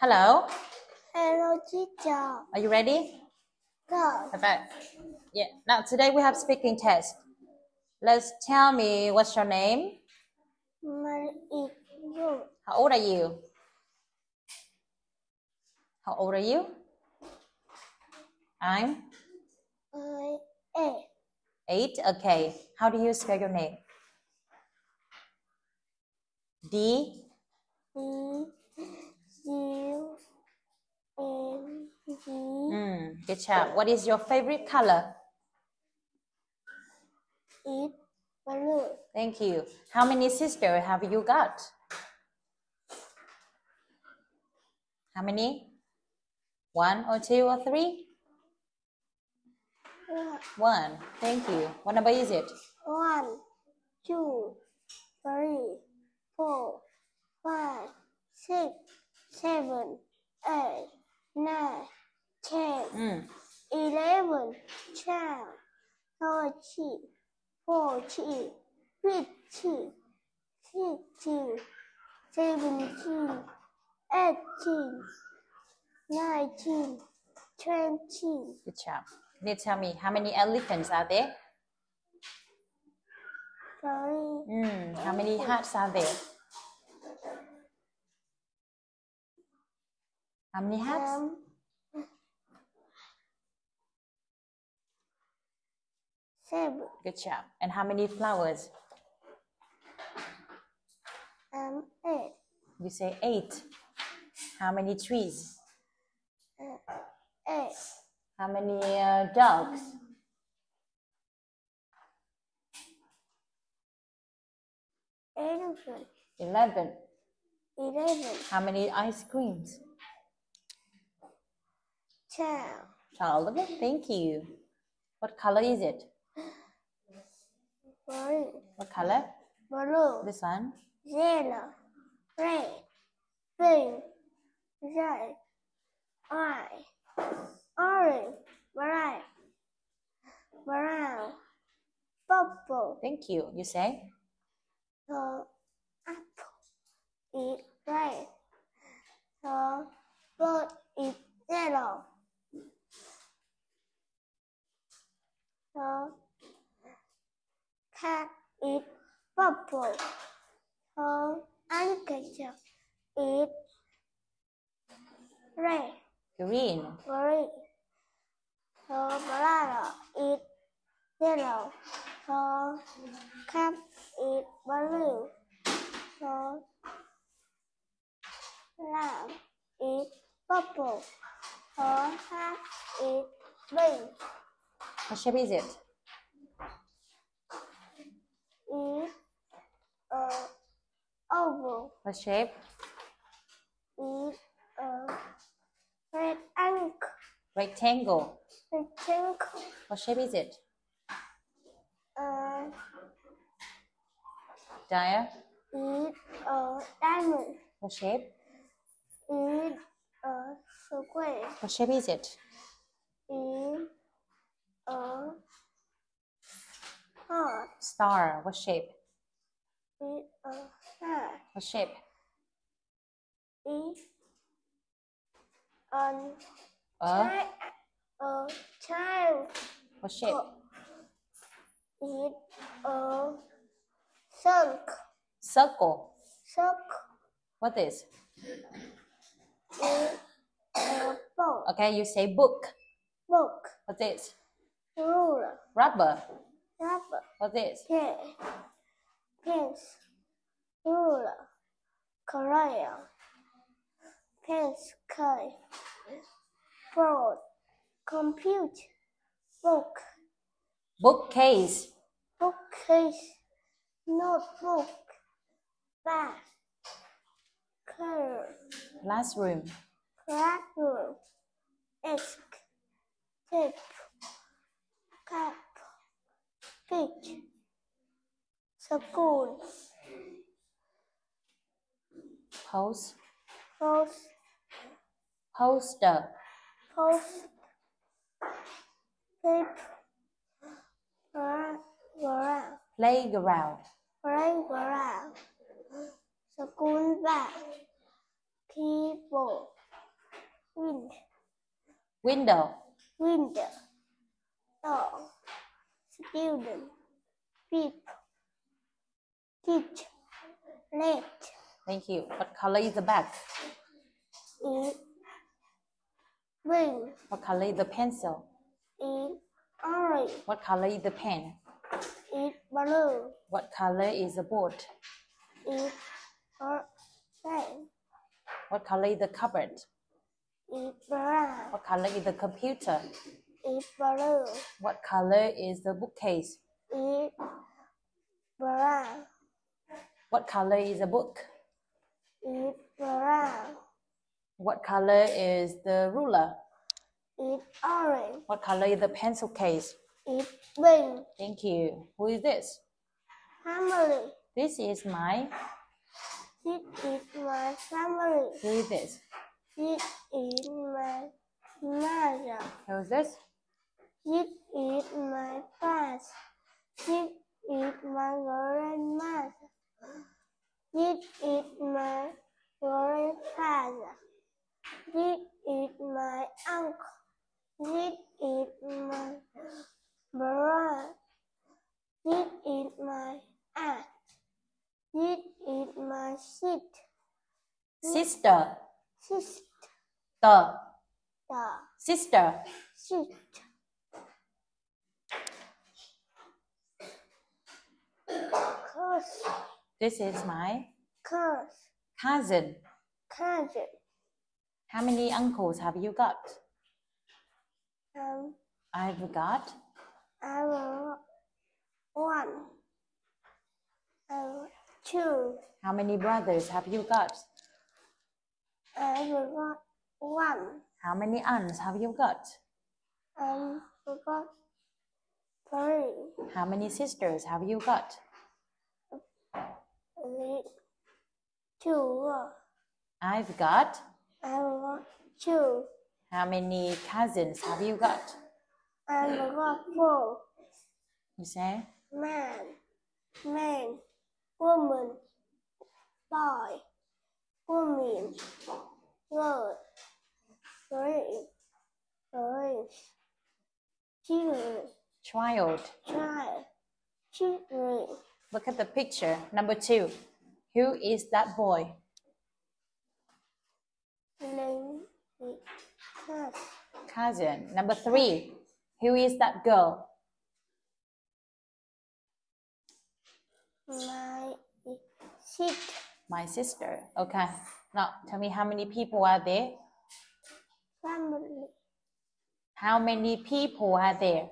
Hello. Hello, teacher. Are you ready? Go. Perfect. Yeah. Now today we have speaking test. Let's tell me what's your name? My you. How old are you? How old are you? I'm I A. eight. Okay. How do you spell your name? D D U N G Mm, good job. What is your favorite color? E blue. Thank you. How many sisters have you got? How many? One or two or three? One. Thank you. What number is it? One, two, three, four, five, six, seven, eight, nine, ten. Mm. eleven, twelve, thirteen, fourteen, fifteen, sixteen, seventeen, eighteen, nineteen, twenty, Good job. You tell me how many elephants are there? thirty, Mm. How many hats are there? How many hats? um, seven, Good job. And how many flowers? um, eight, You say eight. How many trees? eight, How many uh, dogs? Eleven. eleven, How many ice creams? Twelve, Twelve. Thank you. What color is it? three, What color? blue, This one. yellow, red, pink, red, white, orange, black, brown, purple. Thank you. You say? The apple is red. The bird is yellow. The cat is purple. The alligator is red. Green. Green. The banana is yellow. The cat is blue. The lamb is purple. The hat is pink. What shape is it? Is a oval. What shape? Is a red ink. Rectangle. Rectangle. What shape is it? Uh, Dia. is a diamond. What shape? Is a square. What shape is it? it? Is a heart. Star. What shape? Is a star. What shape? Is an A. child. A child. What shape? Oh. Is a uh, silk. Circle. Silk What is? is a book. Okay, you say book. Book. What is? Ruler. Rubber. Rubber. What is? pen, pens, ruler, crayon, pencil, board, computer, book, Bookcase. bookcase, notebook, bag, car, Classroom. classroom, desk, tape, cap, pitch, school, Post. post, Poster. Post, paper, ground, Playground. playground, school bag, keyboard, window, window, door, student, people, teacher, let, thank you. What color is the bag? eat, wing, What color is the pencil? eat, orange, What color is the pen? eat, blue, What color is the board? or sand, What color is the cupboard? eat, brown, What color is the computer? eat, blue, What color is the bookcase? eat, brown, What color is the book? eat, brown, What color is the ruler? eat, orange, What color is the pencil case? eat, wing, Thank you. Who is this? family, This is my. This is my family. Who is this? This is my mother. Who is this? This is my father. This is my grandmother. This is my grandfather. This is my uncle. This is my brother. This is my aunt. This is my sister. Sister. Sister. The. Sister. Sister. Curse. This is my Curse. cousin. Cousin. How many uncles have you got? Um, I've got I will one. Will two. How many brothers have you got? I will got one. How many aunts have you got? Um, forgot three. How many sisters have you got? Three. Two. I've got. I got two. How many cousins have you got? I got four. You say? Man. Man. Woman. Boy. Woman. Girl. Three. Three. Children. Child. Child. Children. Look at the picture. Number two. Who is that boy? Name is Cousin. Number three. Who is that girl? My sister. My sister. Okay. Now tell me how many people are there? Family. How many people are there?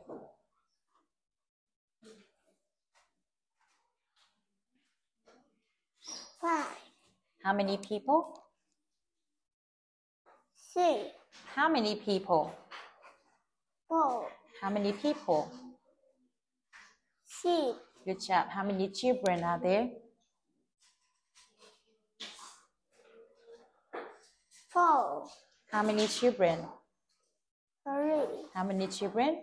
Five. How many people? Six. How many people? Four. How many people? Six. Good job. How many children are there? Four. How many children? Three. How many children?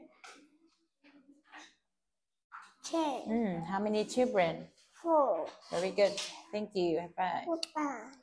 Ten. Mm, how many children? Four. Very good. Thank you. Bye. Goodbye.